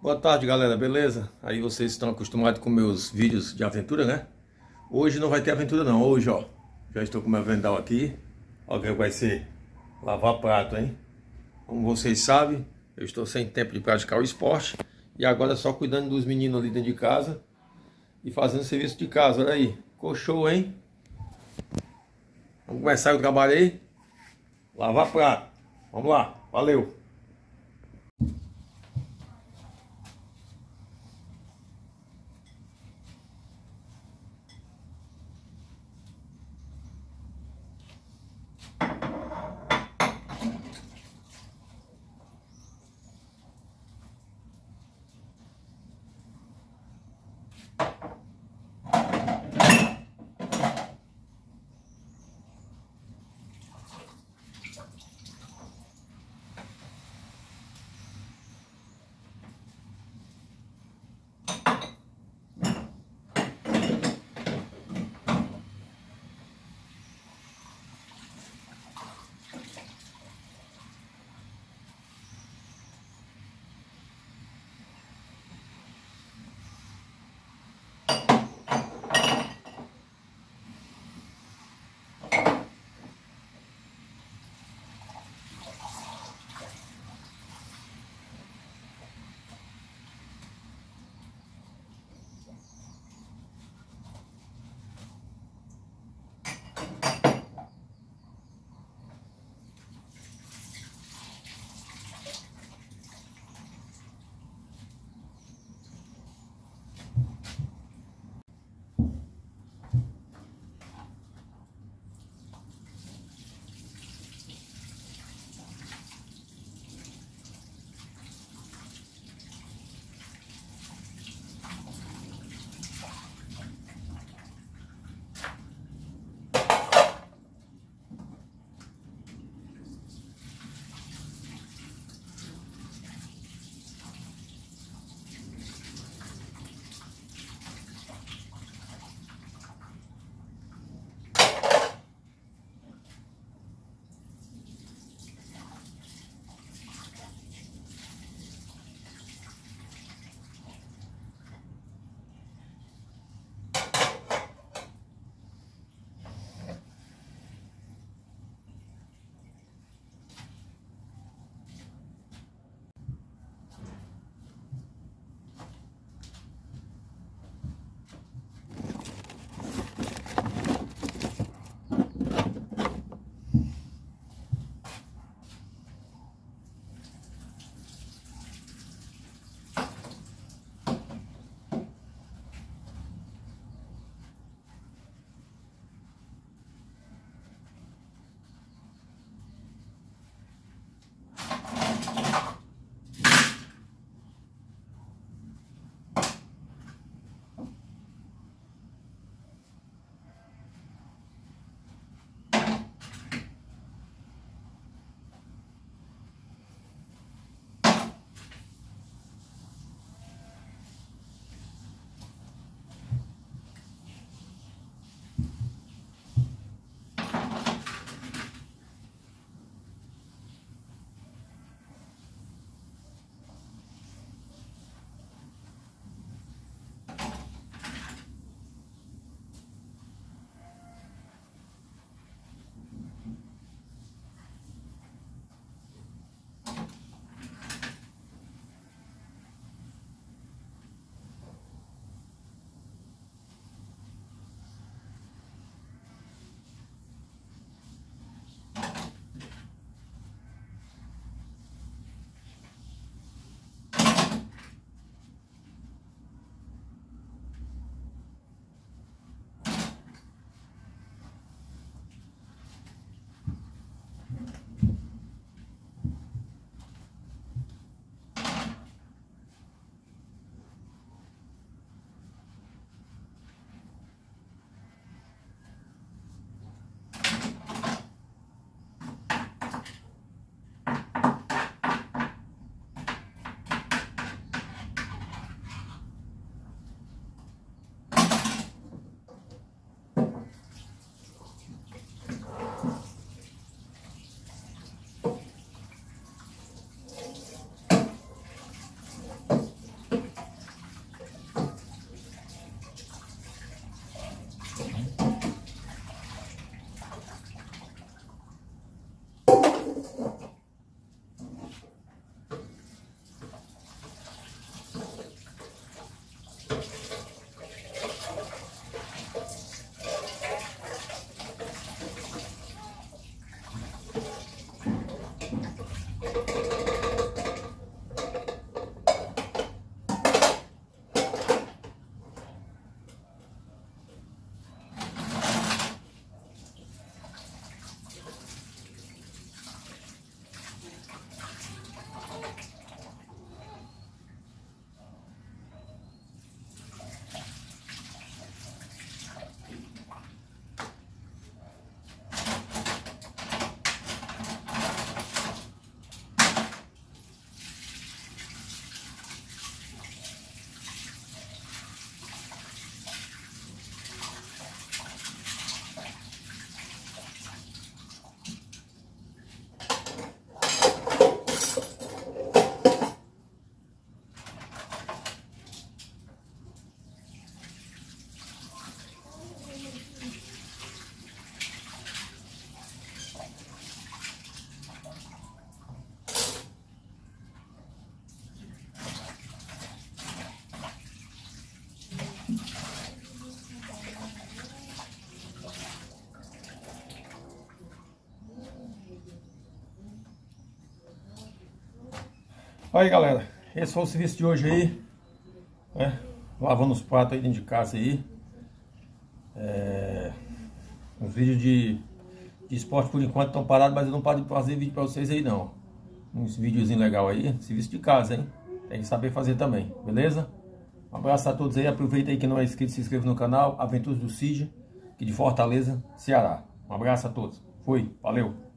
Boa tarde, galera, beleza? Aí vocês estão acostumados com meus vídeos de aventura, né? Hoje não vai ter aventura não, hoje, ó, já estou com meu vendal aqui. Ó, que vai ser lavar prato, hein? Como vocês sabem, eu estou sem tempo de praticar o esporte e agora só cuidando dos meninos ali dentro de casa e fazendo serviço de casa, olha aí. Ficou show, hein? Vamos começar o trabalho aí? Lavar prato. Vamos lá, valeu! Aí galera, esse foi o serviço de hoje aí, né? Lavando os pratos aí dentro de casa aí. É... Os vídeos de, de esporte por enquanto estão parados, mas eu não paro de fazer vídeo pra vocês aí não. Uns videozinho legal aí, serviço de casa, hein? Tem que saber fazer também, beleza? Um abraço a todos aí, aproveita aí que não é inscrito, se inscreva no canal Aventuras do Cid, aqui de Fortaleza, Ceará. Um abraço a todos. Fui, valeu!